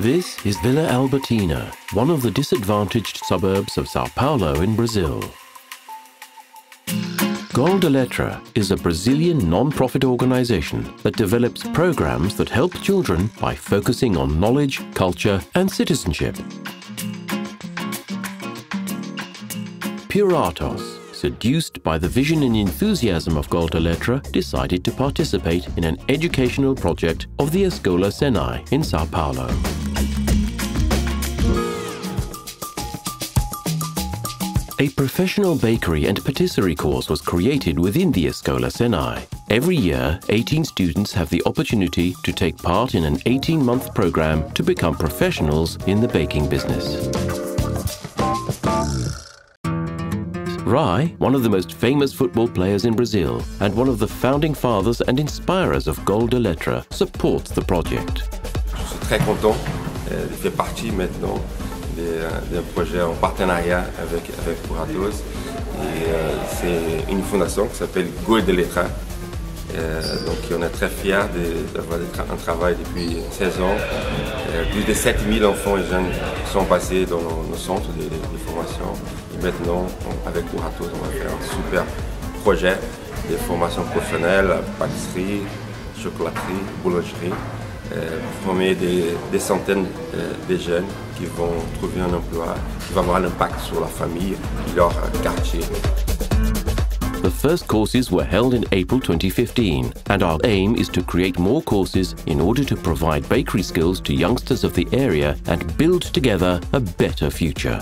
This is Villa Albertina, one of the disadvantaged suburbs of Sao Paulo in Brazil. Gol de Letra is a Brazilian non-profit organization that develops programs that help children by focusing on knowledge, culture and citizenship. Puratos, seduced by the vision and enthusiasm of Gol de Letra, decided to participate in an educational project of the Escola Senai in Sao Paulo. A professional bakery and patisserie course was created within the Escola Senai. Every year, 18 students have the opportunity to take part in an 18-month program to become professionals in the baking business. Rai, one of the most famous football players in Brazil and one of the founding fathers and inspirers of Gol de Letra, supports the project. Je suis très content euh, de faire partie maintenant d'un projet en partenariat avec, avec euh, c'est une fondation qui s'appelle Gol de Letra. Euh, donc on est très fiers d'avoir un travail depuis 16 ans. Plus de 7000 enfants et jeunes sont passés dans nos, centres de, formation. Et maintenant, avec Puratos, on va faire un super projet de formation professionnelle, pâtisserie, chocolaterie, boulangerie. Euh, former des, des centaines euh, de jeunes qui vont trouver un emploi, qui avoir un impact sur famille leur quartier. The first courses were held in April 2015, and our aim is to create more courses in order to provide bakery skills to youngsters of the area and build together a better future.